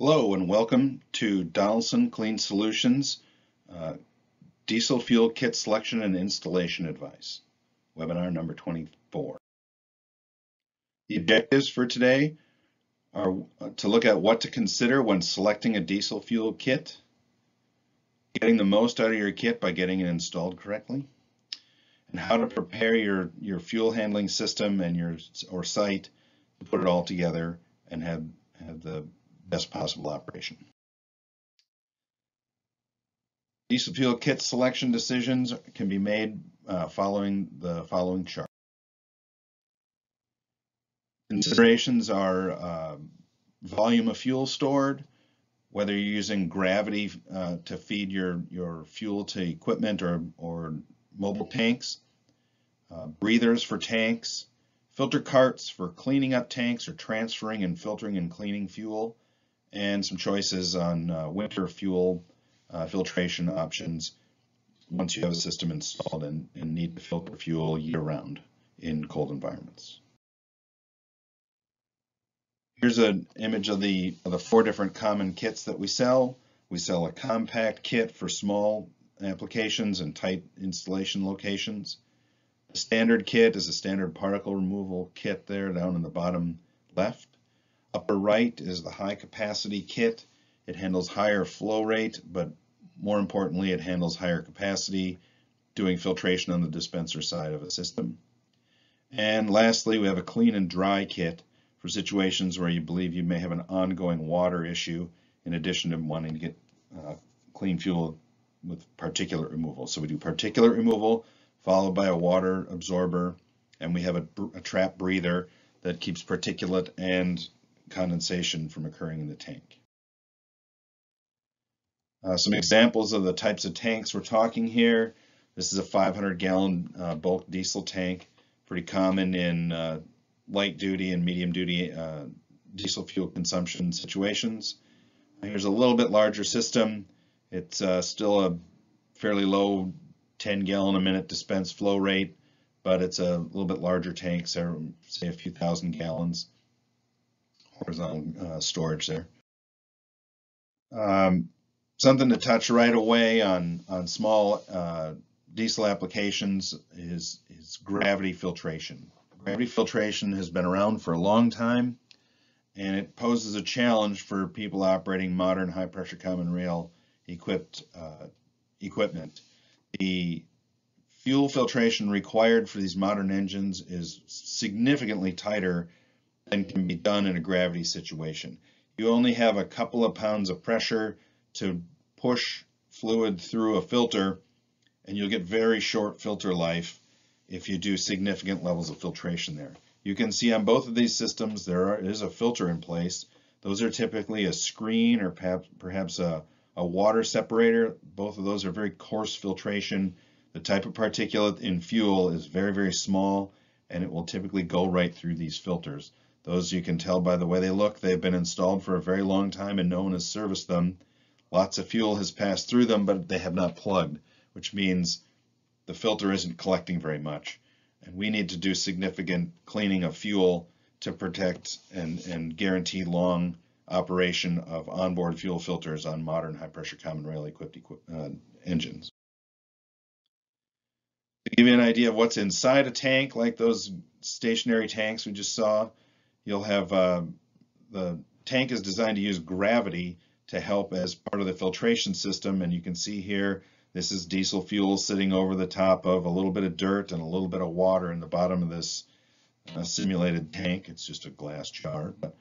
Hello and welcome to Donaldson Clean Solutions uh, Diesel Fuel Kit Selection and Installation Advice, webinar number 24. The objectives for today are uh, to look at what to consider when selecting a diesel fuel kit, getting the most out of your kit by getting it installed correctly, and how to prepare your, your fuel handling system and your or site to put it all together and have, have the best possible operation. Diesel fuel kit selection decisions can be made uh, following the following chart. Considerations are uh, volume of fuel stored, whether you're using gravity uh, to feed your, your fuel to equipment or, or mobile tanks, uh, breathers for tanks, filter carts for cleaning up tanks or transferring and filtering and cleaning fuel, and some choices on uh, winter fuel uh, filtration options once you have a system installed and, and need to filter fuel year-round in cold environments. Here's an image of the, of the four different common kits that we sell. We sell a compact kit for small applications and tight installation locations. The standard kit is a standard particle removal kit there down in the bottom left. Upper right is the high capacity kit. It handles higher flow rate, but more importantly, it handles higher capacity, doing filtration on the dispenser side of a system. And lastly, we have a clean and dry kit for situations where you believe you may have an ongoing water issue in addition to wanting to get uh, clean fuel with particulate removal. So we do particulate removal followed by a water absorber and we have a, a trap breather that keeps particulate and condensation from occurring in the tank. Uh, some examples of the types of tanks we're talking here. This is a 500 gallon uh, bulk diesel tank, pretty common in uh, light duty and medium duty uh, diesel fuel consumption situations. Here's a little bit larger system. It's uh, still a fairly low 10 gallon a minute dispense flow rate, but it's a little bit larger tank, so say a few thousand gallons horizontal uh, storage there. Um, something to touch right away on, on small uh, diesel applications is, is gravity filtration. Gravity filtration has been around for a long time and it poses a challenge for people operating modern high pressure common rail equipped uh, equipment. The fuel filtration required for these modern engines is significantly tighter than can be done in a gravity situation. You only have a couple of pounds of pressure to push fluid through a filter and you'll get very short filter life if you do significant levels of filtration there. You can see on both of these systems there are, is a filter in place. Those are typically a screen or perhaps, perhaps a, a water separator. Both of those are very coarse filtration. The type of particulate in fuel is very, very small and it will typically go right through these filters. Those you can tell by the way they look. They've been installed for a very long time and no one has serviced them. Lots of fuel has passed through them, but they have not plugged, which means the filter isn't collecting very much. And we need to do significant cleaning of fuel to protect and, and guarantee long operation of onboard fuel filters on modern high pressure common rail equipped uh, engines. To give you an idea of what's inside a tank, like those stationary tanks we just saw, You'll have uh, the tank is designed to use gravity to help as part of the filtration system. And you can see here, this is diesel fuel sitting over the top of a little bit of dirt and a little bit of water in the bottom of this uh, simulated tank. It's just a glass jar, but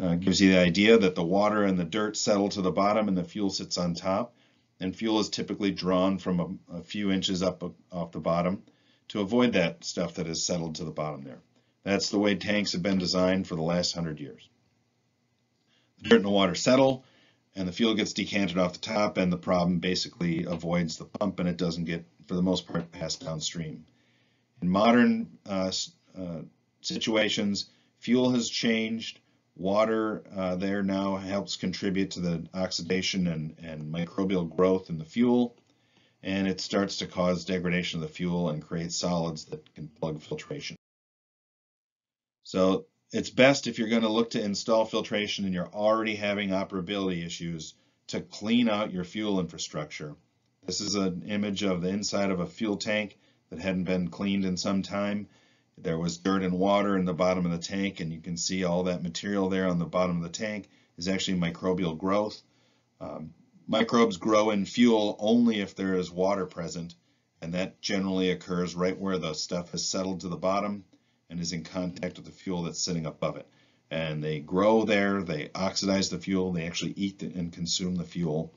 uh, gives you the idea that the water and the dirt settle to the bottom and the fuel sits on top. And fuel is typically drawn from a, a few inches up off the bottom to avoid that stuff that has settled to the bottom there. That's the way tanks have been designed for the last hundred years. The dirt and the water settle, and the fuel gets decanted off the top, and the problem basically avoids the pump, and it doesn't get, for the most part, passed downstream. In modern uh, uh, situations, fuel has changed. Water uh, there now helps contribute to the oxidation and, and microbial growth in the fuel, and it starts to cause degradation of the fuel and create solids that can plug filtration. So it's best if you're going to look to install filtration and you're already having operability issues to clean out your fuel infrastructure. This is an image of the inside of a fuel tank that hadn't been cleaned in some time. There was dirt and water in the bottom of the tank and you can see all that material there on the bottom of the tank is actually microbial growth. Um, microbes grow in fuel only if there is water present and that generally occurs right where the stuff has settled to the bottom and is in contact with the fuel that's sitting above it. And they grow there, they oxidize the fuel, they actually eat and consume the fuel,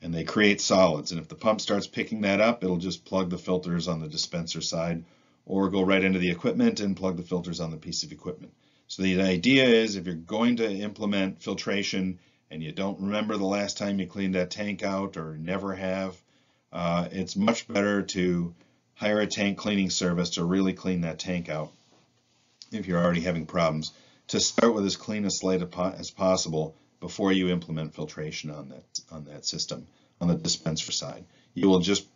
and they create solids. And if the pump starts picking that up, it'll just plug the filters on the dispenser side or go right into the equipment and plug the filters on the piece of equipment. So the idea is if you're going to implement filtration and you don't remember the last time you cleaned that tank out or never have, uh, it's much better to hire a tank cleaning service to really clean that tank out if you're already having problems. To start with as clean a slate as possible before you implement filtration on that on that system on the dispenser side. You will just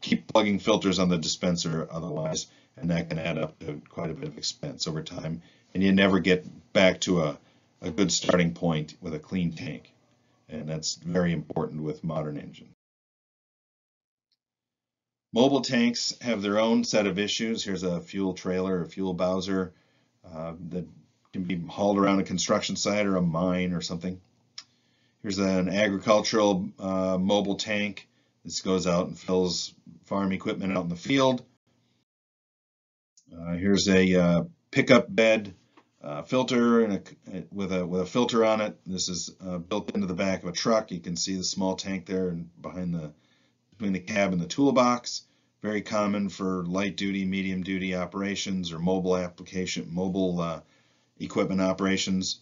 keep plugging filters on the dispenser otherwise, and that can add up to quite a bit of expense over time, and you never get back to a, a good starting point with a clean tank. And that's very important with modern engines. Mobile tanks have their own set of issues. Here's a fuel trailer a fuel bowser uh, that can be hauled around a construction site or a mine or something. Here's an agricultural uh, mobile tank. This goes out and fills farm equipment out in the field. Uh, here's a uh, pickup bed uh, filter a, with a with a filter on it. This is uh, built into the back of a truck. You can see the small tank there and behind the between the cab and the toolbox. Very common for light duty, medium duty operations or mobile application, mobile uh, equipment operations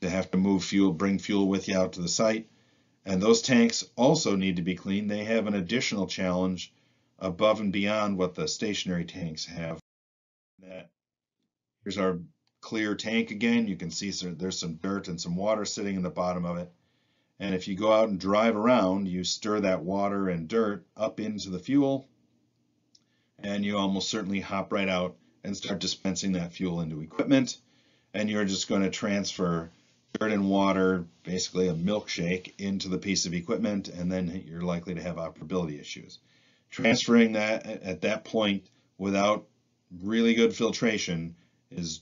to have to move fuel, bring fuel with you out to the site. And those tanks also need to be cleaned. They have an additional challenge above and beyond what the stationary tanks have. Here's our clear tank again. You can see there's some dirt and some water sitting in the bottom of it. And if you go out and drive around, you stir that water and dirt up into the fuel, and you almost certainly hop right out and start dispensing that fuel into equipment. And you're just going to transfer dirt and water, basically a milkshake, into the piece of equipment, and then you're likely to have operability issues. Transferring that at that point without really good filtration is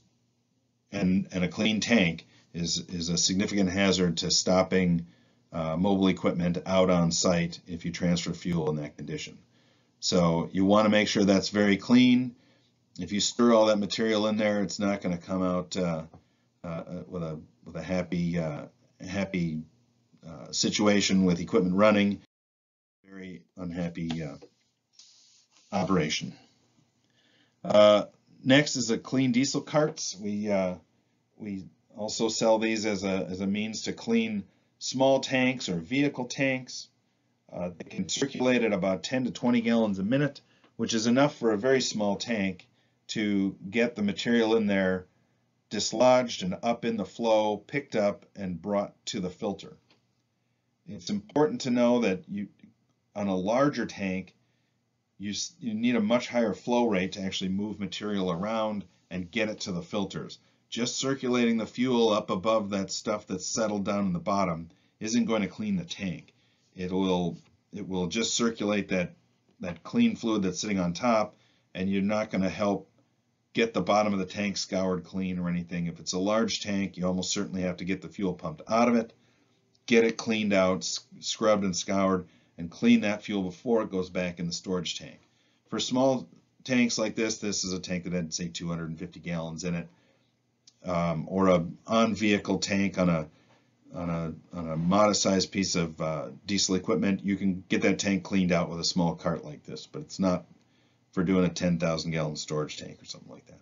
and, and a clean tank is, is a significant hazard to stopping uh, mobile equipment out on site if you transfer fuel in that condition. So you want to make sure that's very clean. If you stir all that material in there, it's not going to come out uh, uh, with a with a happy uh, happy uh, situation with equipment running. Very unhappy uh, operation. next is a clean diesel carts. We we also sell these as a as a means to clean small tanks or vehicle tanks. Uh, they can circulate at about 10 to 20 gallons a minute, which is enough for a very small tank to get the material in there dislodged and up in the flow, picked up and brought to the filter. It's important to know that you, on a larger tank, you, you need a much higher flow rate to actually move material around and get it to the filters. Just circulating the fuel up above that stuff that's settled down in the bottom isn't going to clean the tank it will it will just circulate that that clean fluid that's sitting on top and you're not going to help get the bottom of the tank scoured clean or anything. If it's a large tank, you almost certainly have to get the fuel pumped out of it, get it cleaned out, scrubbed and scoured, and clean that fuel before it goes back in the storage tank. For small tanks like this, this is a tank that had say 250 gallons in it, um, or a on-vehicle tank on a on a, on a modest sized piece of uh, diesel equipment, you can get that tank cleaned out with a small cart like this, but it's not for doing a 10,000 gallon storage tank or something like that.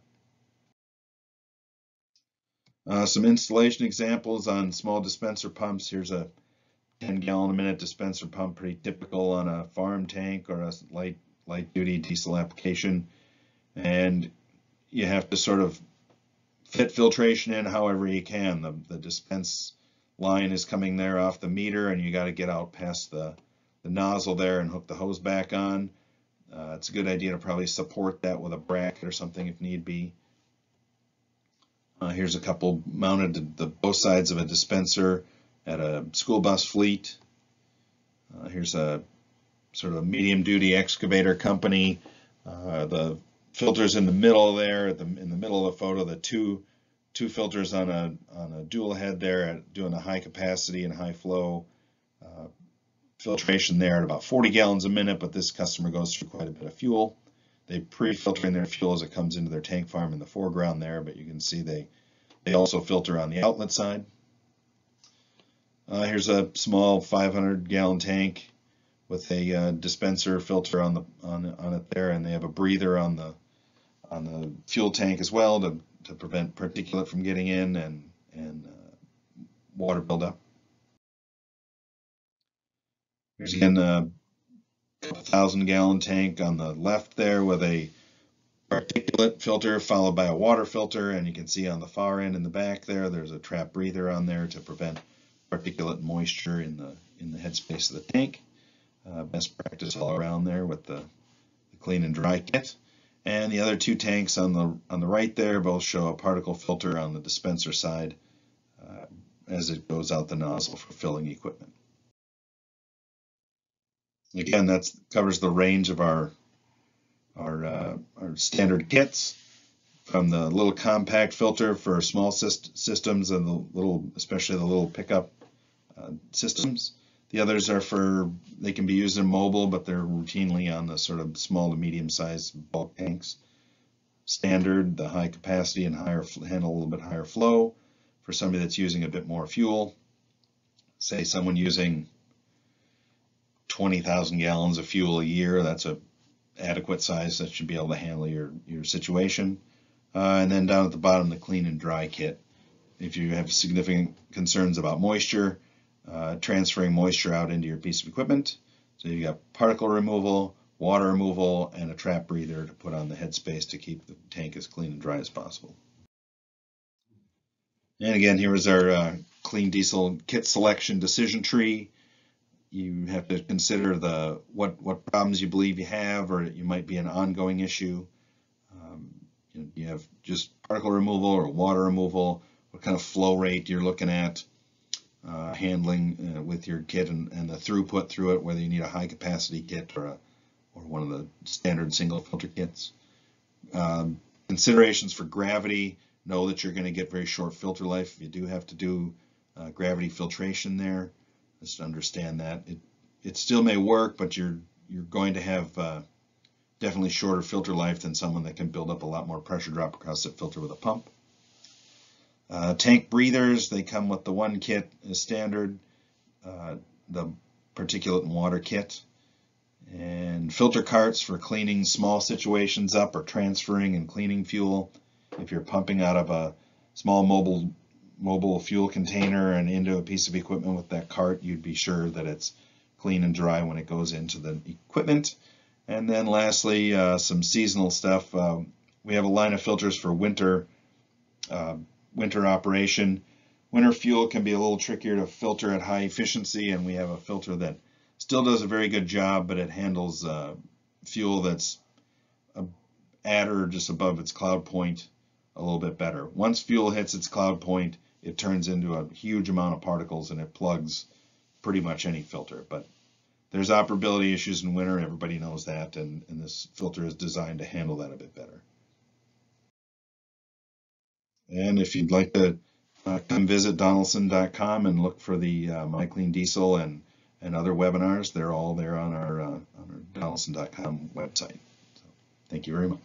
Uh, some installation examples on small dispenser pumps. Here's a 10 gallon a minute dispenser pump, pretty typical on a farm tank or a light light duty diesel application. And you have to sort of fit filtration in however you can. The, the dispense line is coming there off the meter and you got to get out past the, the nozzle there and hook the hose back on. Uh, it's a good idea to probably support that with a bracket or something if need be. Uh, here's a couple mounted to the both sides of a dispenser at a school bus fleet. Uh, here's a sort of medium duty excavator company. Uh, the filters in the middle there, the, in the middle of the photo, the two two filters on a on a dual head there, doing a high capacity and high flow uh, filtration there at about 40 gallons a minute. But this customer goes through quite a bit of fuel. They pre-filtering their fuel as it comes into their tank farm in the foreground there, but you can see they they also filter on the outlet side. Uh, here's a small 500 gallon tank with a uh, dispenser filter on the on on it there, and they have a breather on the on the fuel tank as well to to prevent particulate from getting in and and uh, water buildup. Here's again a thousand gallon tank on the left there with a particulate filter followed by a water filter, and you can see on the far end in the back there, there's a trap breather on there to prevent particulate moisture in the in the headspace of the tank. Uh, best practice all around there with the, the, clean and dry kit. And the other two tanks on the on the right there both show a particle filter on the dispenser side uh, as it goes out the nozzle for filling equipment. Again, that covers the range of our our, uh, our standard kits from the little compact filter for small syst systems and the little, especially the little pickup uh, systems, the others are for, they can be used in mobile, but they're routinely on the sort of small to medium sized bulk tanks. Standard, the high capacity and higher handle a little bit higher flow. For somebody that's using a bit more fuel, say someone using 20,000 gallons of fuel a year, that's a adequate size that should be able to handle your, your situation. Uh, and then down at the bottom, the clean and dry kit. If you have significant concerns about moisture, uh, transferring moisture out into your piece of equipment. So you've got particle removal, water removal, and a trap breather to put on the headspace to keep the tank as clean and dry as possible. And again, here is our uh, clean diesel kit selection decision tree. You have to consider the what what problems you believe you have, or you might be an ongoing issue. Um, you, know, you have just particle removal or water removal. What kind of flow rate you're looking at? Uh, handling uh, with your kit and, and, the throughput through it, whether you need a high capacity kit or a or one of the standard single filter kits. Um, considerations for gravity, know that you're going to get very short filter life you do have to do uh, gravity filtration there. Just understand that. It, it still may work, but you're you're going to have uh, definitely shorter filter life than someone that can build up a lot more pressure drop across that filter with a pump. Uh, tank breathers, they come with the one kit as standard, uh, the particulate and water kit, and filter carts for cleaning small situations up or transferring and cleaning fuel. If you're pumping out of a small mobile mobile fuel container and into a piece of equipment with that cart, you'd be sure that it's clean and dry when it goes into the equipment. And then lastly, uh, some seasonal stuff. Um, we have a line of filters for winter uh, winter operation. Winter fuel can be a little trickier to filter at high efficiency, and we have a filter that still does a very good job, but it handles uh, fuel that's at or just above its cloud point a little bit better. Once fuel hits its cloud point, it turns into a huge amount of particles and it plugs pretty much any filter. But there's operability issues in winter, everybody knows that, and, and this filter is designed to handle that a bit better. And if you'd like to uh, come visit Donaldson.com and look for the uh, My Clean Diesel and, and other webinars, they're all there on our, uh, on our Donaldson.com website. So, thank you very much.